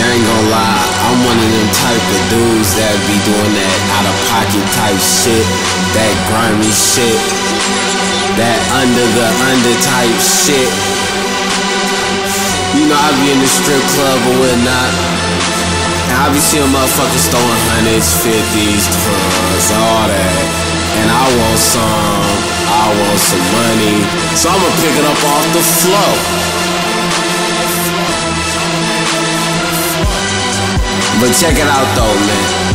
I ain't gonna lie, I'm one of them type of dudes that be doing that out of pocket type shit, that grimy shit, that under the under type shit. You know, I be in the strip club or whatnot. And I be seeing motherfuckers throwing hundreds, fifties, tons, all that. And I want some, I want some money. So I'ma pick it up off the floor. But check it out though, man.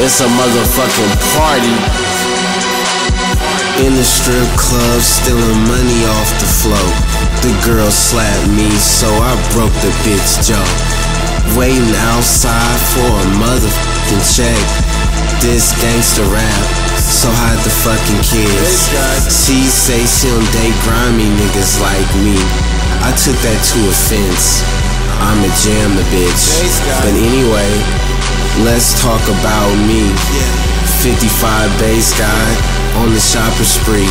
It's a motherfucking party in the strip club, stealing money off the float. The girl slapped me, so I broke the bitch jaw. Waiting outside for a motherfucking check. This gangster rap so hide the fucking kids. She say she don't date grimy niggas like me. I took that to offense. I'ma jam the bitch. But anyway, let's talk about me. 55 bass guy on the shopper spree.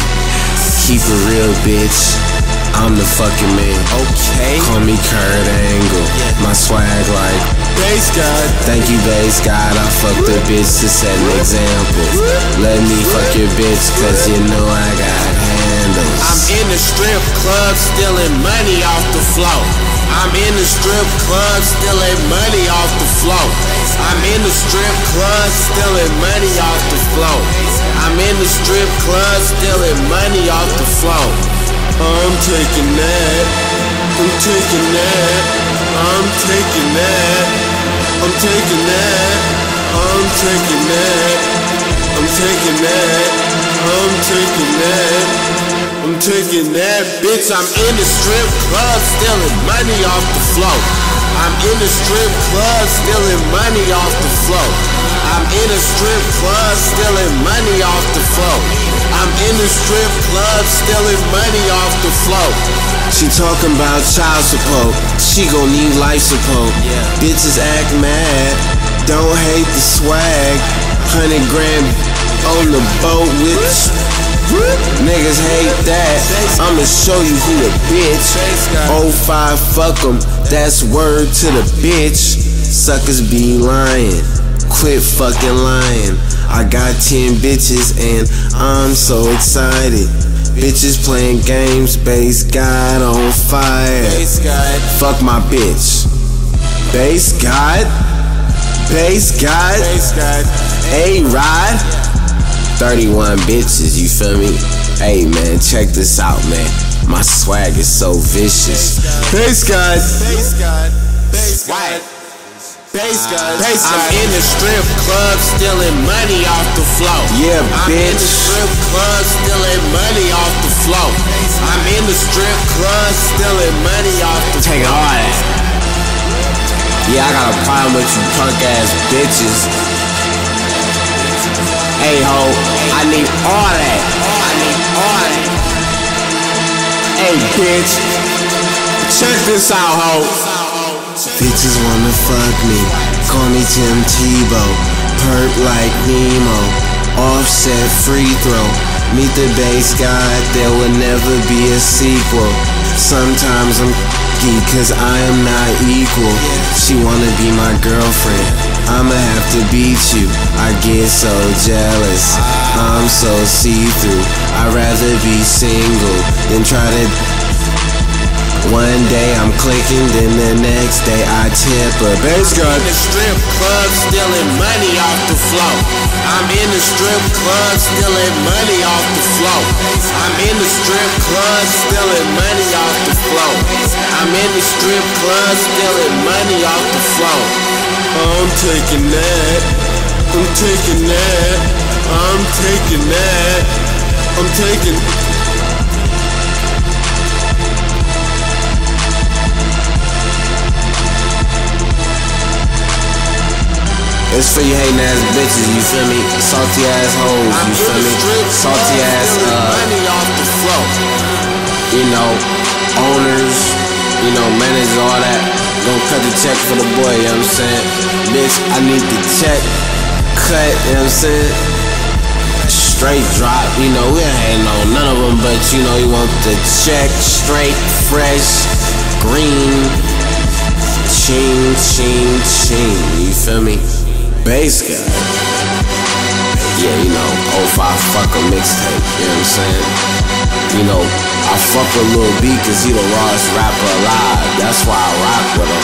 Keep it real, bitch. I'm the fucking man. Okay. Call me Kurt Angle. My swag like Based God. Thank you, Based God. I fucked the bitch to set an example. Let me fuck your bitch, cause you know I got handles. I'm in the strip club stealing money off the floor. I'm in the strip club stealing money off the floor. I'm in the strip club stealing money off the floor. I'm in the strip club stealing money off the floor. I'm taking that. I'm taking that. I'm taking that. I'm taking that. I'm taking that. I'm taking that. I'm taking that. I'm taking that. Bitch, I'm in the strip club stealing money off the floor. I'm in the strip club stealing money off the floor. I'm in a strip club stealing money off the floor. I'm in the strip club stealing money off the floor. She talking about child support. She gon' need life support. Yeah. Bitches act mad. Don't hate the swag. Hundred grand on the boat with. Niggas hate that. I'ma show you who the bitch. Oh five, fuck em. That's word to the bitch. Suckers be lying. Quit fucking lying. I got 10 bitches and I'm so excited. Bitches playing games, based god on fire. Fuck my bitch. Based god. Based god. A ride. 31 bitches, you feel me? Hey man, check this out, man. My swag is so vicious. Based god. Based god. Based god. Bass guys. Bass I'm in the strip club stealing money off the floor. Yeah, I'm bitch. in the strip club stealing money off the floor. I'm in the strip club stealing money off the Take all that. Yeah, I got a problem with you punk ass bitches. Hey ho, I need all that. I need all that. Hey bitch, check this out, ho. Bitches wanna fuck me, call me Tim Tebow. Perp like Nemo, offset free throw. Meet the based god, there will never be a sequel. Sometimes I'm geek cause I am not equal. She wanna be my girlfriend, I'ma have to beat you. I get so jealous, I'm so see through. I'd rather be single than try to one day I'm clicking, then the next day I tip a bass gun. In the strip club stealing money off the floor. I'm in the strip club stealing money off the floor. I'm in the strip club stealing money off the floor. I'm in the strip club stealing money off the floor. I'm taking that. I'm taking that. I'm taking that. I'm taking. It's for you hating ass bitches, you feel me? Salty ass hoes, you feel me? Salty ass, uh, you know, owners, you know, managers, all that. Gonna cut the check for the boy, you know what I'm saying? Bitch, I need the check cut, you know what I'm saying? straight drop. You know, we ain't no none of them, but you know, you want the check straight, fresh, green, ching, ching, ching. You feel me? Guy. Yeah, you know, 05 fuck a mixtape. You know what I'm saying? You know, I fuck with Lil B cause he the rawest rapper alive. That's why I rock with him.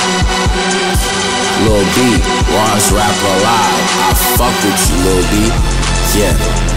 Lil B, rawest rapper alive. I fuck with you, Lil B. Yeah.